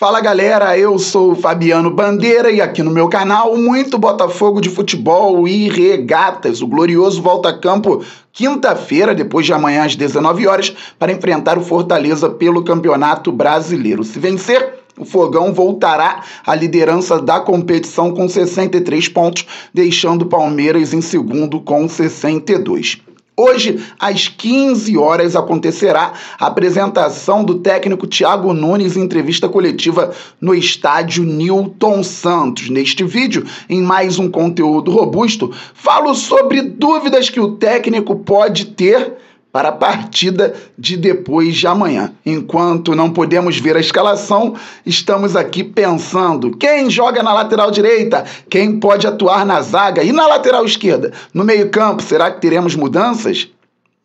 Fala galera, eu sou o Fabiano Bandeira e aqui no meu canal muito Botafogo de futebol e regatas. O glorioso volta a campo quinta-feira, depois de amanhã às 19 horas, para enfrentar o Fortaleza pelo Campeonato Brasileiro. Se vencer, o Fogão voltará à liderança da competição com 63 pontos, deixando o Palmeiras em segundo com 62. Hoje, às 15 horas, acontecerá a apresentação do técnico Thiago Nunes em entrevista coletiva no estádio Newton Santos. Neste vídeo, em mais um conteúdo robusto, falo sobre dúvidas que o técnico pode ter para a partida de depois de amanhã. Enquanto não podemos ver a escalação, estamos aqui pensando quem joga na lateral direita, quem pode atuar na zaga e na lateral esquerda. No meio-campo, será que teremos mudanças?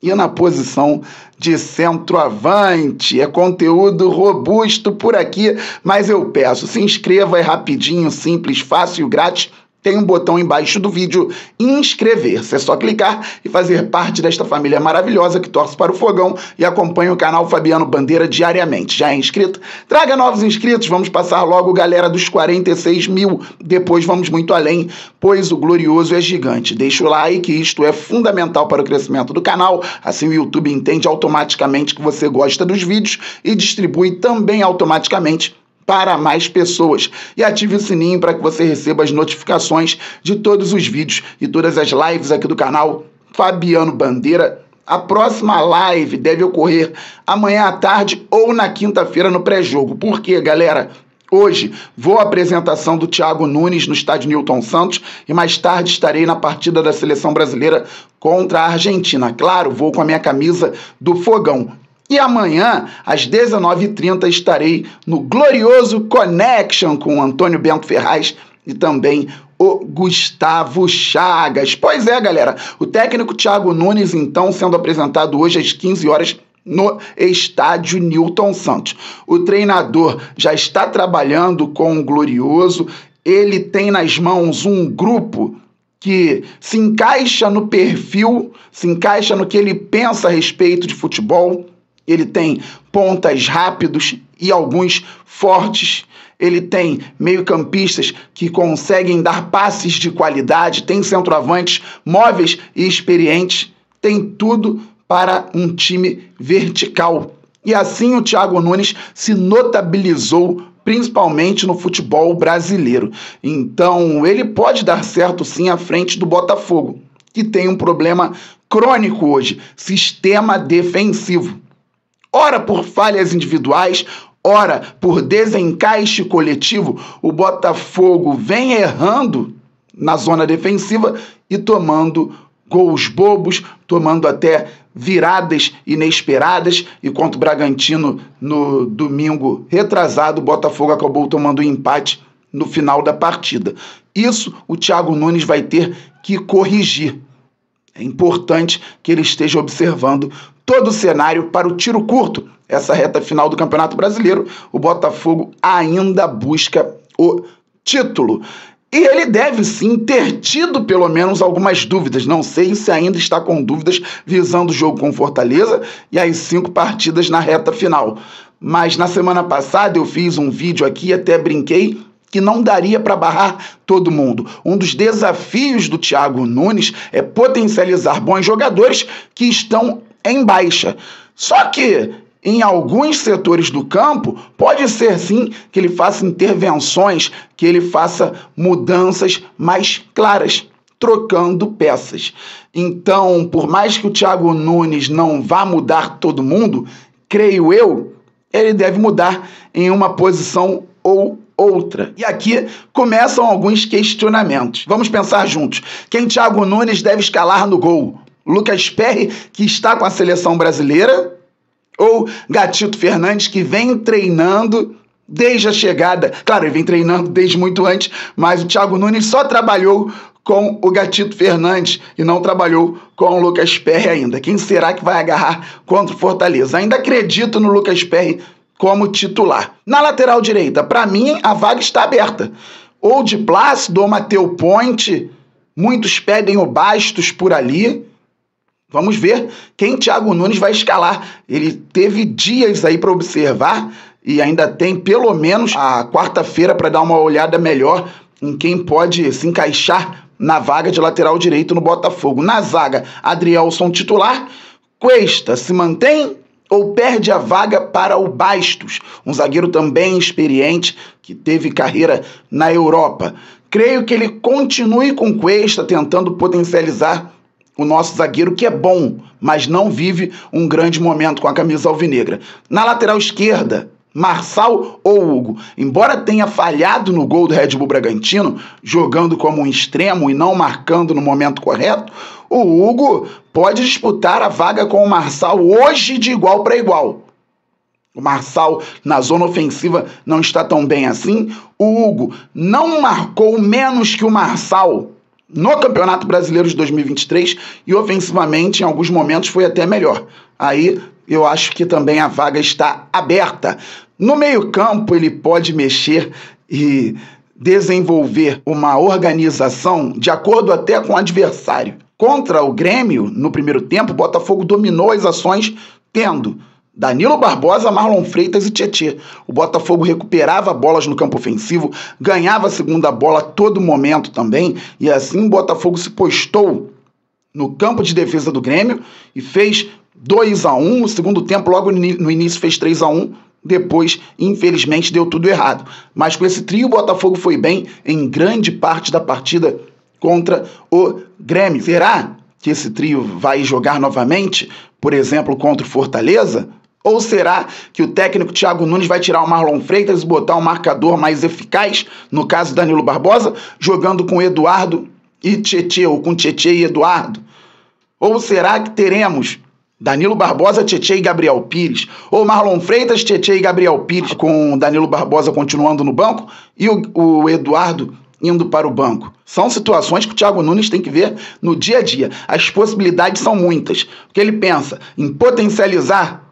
E na posição de centroavante. É conteúdo robusto por aqui, mas eu peço, se inscreva, é rapidinho, simples, fácil, grátis tem um botão embaixo do vídeo inscrever-se. É só clicar e fazer parte desta família maravilhosa que torce para o fogão e acompanha o canal Fabiano Bandeira diariamente. Já é inscrito? Traga novos inscritos, vamos passar logo, galera, dos 46 mil. Depois vamos muito além, pois o glorioso é gigante. Deixa o like, isto é fundamental para o crescimento do canal. Assim o YouTube entende automaticamente que você gosta dos vídeos e distribui também automaticamente para mais pessoas. E ative o sininho para que você receba as notificações de todos os vídeos e todas as lives aqui do canal Fabiano Bandeira. A próxima live deve ocorrer amanhã à tarde ou na quinta-feira no pré-jogo. Por quê, galera? Hoje vou à apresentação do Thiago Nunes no estádio Newton Santos e mais tarde estarei na partida da seleção brasileira contra a Argentina. Claro, vou com a minha camisa do Fogão. E amanhã, às 19h30, estarei no glorioso Connection com o Antônio Bento Ferraz e também o Gustavo Chagas. Pois é, galera, o técnico Thiago Nunes, então, sendo apresentado hoje às 15 horas no estádio Newton Santos. O treinador já está trabalhando com o Glorioso, ele tem nas mãos um grupo que se encaixa no perfil, se encaixa no que ele pensa a respeito de futebol ele tem pontas rápidos e alguns fortes. Ele tem meio-campistas que conseguem dar passes de qualidade, tem centroavantes móveis e experientes, tem tudo para um time vertical. E assim o Thiago Nunes se notabilizou principalmente no futebol brasileiro. Então, ele pode dar certo sim à frente do Botafogo, que tem um problema crônico hoje, sistema defensivo ora por falhas individuais, ora por desencaixe coletivo, o Botafogo vem errando na zona defensiva e tomando gols bobos, tomando até viradas inesperadas. E contra o Bragantino no domingo retrasado, o Botafogo acabou tomando um empate no final da partida. Isso o Thiago Nunes vai ter que corrigir. É importante que ele esteja observando todo o cenário para o tiro curto. Essa reta final do Campeonato Brasileiro, o Botafogo ainda busca o título. E ele deve sim ter tido pelo menos algumas dúvidas. Não sei se ainda está com dúvidas visando o jogo com Fortaleza e as cinco partidas na reta final. Mas na semana passada eu fiz um vídeo aqui, até brinquei, que não daria para barrar todo mundo. Um dos desafios do Thiago Nunes é potencializar bons jogadores que estão em baixa. Só que em alguns setores do campo, pode ser sim que ele faça intervenções, que ele faça mudanças mais claras, trocando peças. Então, por mais que o Thiago Nunes não vá mudar todo mundo, creio eu, ele deve mudar em uma posição ou outra. E aqui começam alguns questionamentos. Vamos pensar juntos. Quem Thiago Nunes deve escalar no gol? Lucas Perry, que está com a seleção brasileira? Ou Gatito Fernandes, que vem treinando desde a chegada? Claro, ele vem treinando desde muito antes, mas o Thiago Nunes só trabalhou com o Gatito Fernandes e não trabalhou com o Lucas Perry ainda. Quem será que vai agarrar contra o Fortaleza? Ainda acredito no Lucas Perry como titular. Na lateral direita, para mim, a vaga está aberta. Ou de Plácido ou Mateu Ponte. Muitos pedem o Bastos por ali. Vamos ver quem Thiago Nunes vai escalar. Ele teve dias aí para observar e ainda tem pelo menos a quarta-feira para dar uma olhada melhor em quem pode se encaixar na vaga de lateral direito no Botafogo. Na zaga, Adrielson titular, Cuesta se mantém ou perde a vaga para o Bastos, um zagueiro também experiente que teve carreira na Europa. Creio que ele continue com Cuesta tentando potencializar o nosso zagueiro, que é bom, mas não vive um grande momento com a camisa alvinegra. Na lateral esquerda, Marçal ou Hugo. Embora tenha falhado no gol do Red Bull Bragantino, jogando como um extremo e não marcando no momento correto, o Hugo pode disputar a vaga com o Marçal hoje de igual para igual. O Marçal na zona ofensiva não está tão bem assim. O Hugo não marcou menos que o Marçal no Campeonato Brasileiro de 2023 e ofensivamente, em alguns momentos, foi até melhor. Aí eu acho que também a vaga está aberta. No meio-campo, ele pode mexer e desenvolver uma organização de acordo até com o adversário. Contra o Grêmio, no primeiro tempo, o Botafogo dominou as ações, tendo Danilo Barbosa, Marlon Freitas e Tietê. O Botafogo recuperava bolas no campo ofensivo, ganhava a segunda bola a todo momento também, e assim o Botafogo se postou no campo de defesa do Grêmio e fez 2 a 1 O segundo tempo, logo no início, fez 3 a 1 depois, infelizmente, deu tudo errado. Mas com esse trio, o Botafogo foi bem em grande parte da partida contra o Grêmio. Será que esse trio vai jogar novamente, por exemplo, contra o Fortaleza? Ou será que o técnico Thiago Nunes vai tirar o Marlon Freitas e botar um marcador mais eficaz, no caso Danilo Barbosa, jogando com Eduardo e Tietê, ou com Tietê e Eduardo? Ou será que teremos Danilo Barbosa, Tietê e Gabriel Pires? Ou Marlon Freitas, Tietê e Gabriel Pires, com Danilo Barbosa continuando no banco e o, o Eduardo indo para o banco. São situações que o Thiago Nunes tem que ver no dia a dia. As possibilidades são muitas. Porque ele pensa em potencializar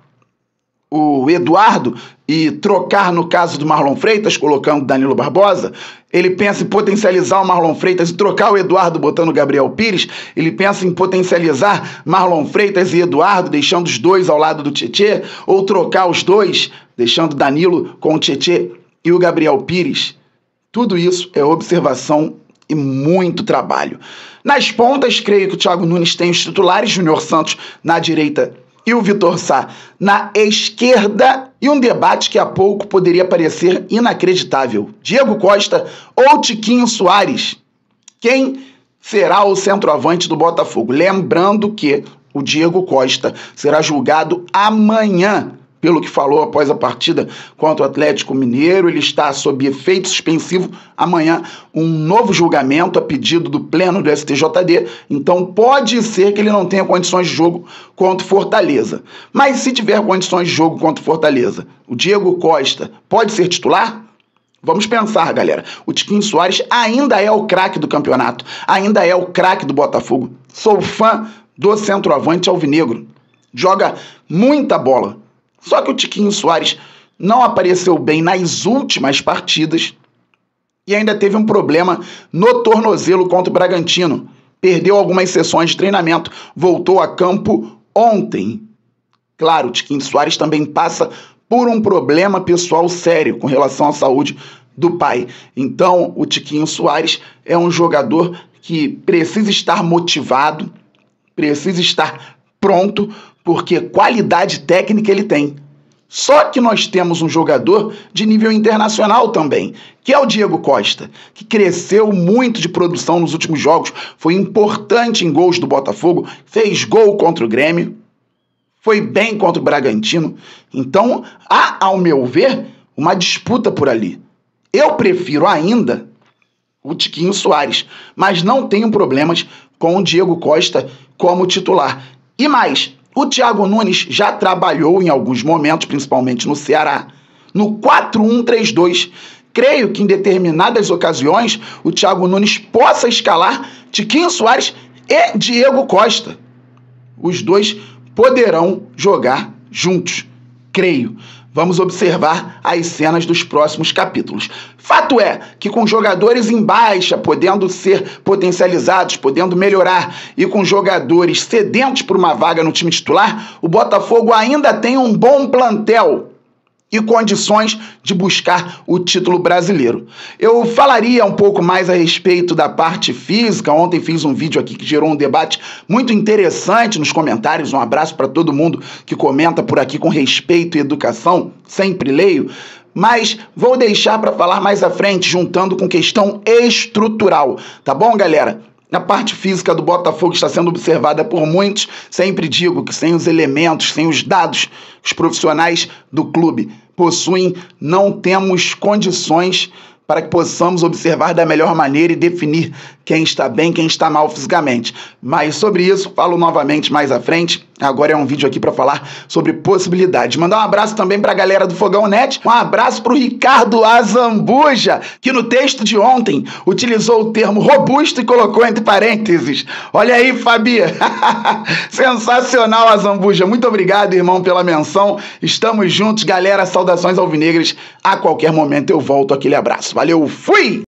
o Eduardo e trocar no caso do Marlon Freitas, colocando Danilo Barbosa. Ele pensa em potencializar o Marlon Freitas e trocar o Eduardo botando o Gabriel Pires. Ele pensa em potencializar Marlon Freitas e Eduardo, deixando os dois ao lado do Tietê, ou trocar os dois, deixando Danilo com o Tietê e o Gabriel Pires. Tudo isso é observação e muito trabalho. Nas pontas, creio que o Thiago Nunes tem os titulares, Júnior Santos na direita e o Vitor Sá na esquerda e um debate que há pouco poderia parecer inacreditável. Diego Costa ou Tiquinho Soares? Quem será o centroavante do Botafogo? Lembrando que o Diego Costa será julgado amanhã pelo que falou após a partida contra o Atlético Mineiro. Ele está sob efeito suspensivo. Amanhã, um novo julgamento a pedido do Pleno do STJD. Então, pode ser que ele não tenha condições de jogo contra o Fortaleza. Mas se tiver condições de jogo contra o Fortaleza, o Diego Costa pode ser titular? Vamos pensar, galera. O Tiquinho Soares ainda é o craque do campeonato, ainda é o craque do Botafogo. Sou fã do centroavante alvinegro. Joga muita bola. Só que o Tiquinho Soares não apareceu bem nas últimas partidas e ainda teve um problema no tornozelo contra o Bragantino. Perdeu algumas sessões de treinamento, voltou a campo ontem. Claro, o Tiquinho Soares também passa por um problema pessoal sério com relação à saúde do pai. Então, o Tiquinho Soares é um jogador que precisa estar motivado, precisa estar pronto porque qualidade técnica ele tem. Só que nós temos um jogador de nível internacional também, que é o Diego Costa, que cresceu muito de produção nos últimos jogos, foi importante em gols do Botafogo, fez gol contra o Grêmio, foi bem contra o Bragantino. Então, há, ao meu ver, uma disputa por ali. Eu prefiro ainda o Tiquinho Soares, mas não tenho problemas com o Diego Costa como titular. E mais, o Thiago Nunes já trabalhou em alguns momentos, principalmente no Ceará, no 4-1-3-2. Creio que em determinadas ocasiões o Thiago Nunes possa escalar Tiquinho Soares e Diego Costa. Os dois poderão jogar juntos, creio. Vamos observar as cenas dos próximos capítulos. Fato é que com jogadores em baixa, podendo ser potencializados, podendo melhorar, e com jogadores sedentos por uma vaga no time titular, o Botafogo ainda tem um bom plantel. E condições de buscar o título brasileiro. Eu falaria um pouco mais a respeito da parte física. Ontem fiz um vídeo aqui que gerou um debate muito interessante nos comentários. Um abraço para todo mundo que comenta por aqui com respeito e educação. Sempre leio mas vou deixar para falar mais à frente, juntando com questão estrutural, tá bom, galera? A parte física do Botafogo está sendo observada por muitos. Sempre digo que sem os elementos, sem os dados, os profissionais do clube possuem, não temos condições para que possamos observar da melhor maneira e definir quem está bem, quem está mal fisicamente. Mas sobre isso falo novamente mais à frente. Agora é um vídeo aqui para falar sobre possibilidades. Mandar um abraço também para a galera do Fogão Net. Um abraço para o Ricardo Azambuja, que no texto de ontem utilizou o termo robusto e colocou entre parênteses. Olha aí, Fabi. Sensacional, Azambuja. Muito obrigado, irmão, pela menção. Estamos juntos, galera. Saudações alvinegras. A qualquer momento eu volto aquele abraço. Valeu, fui!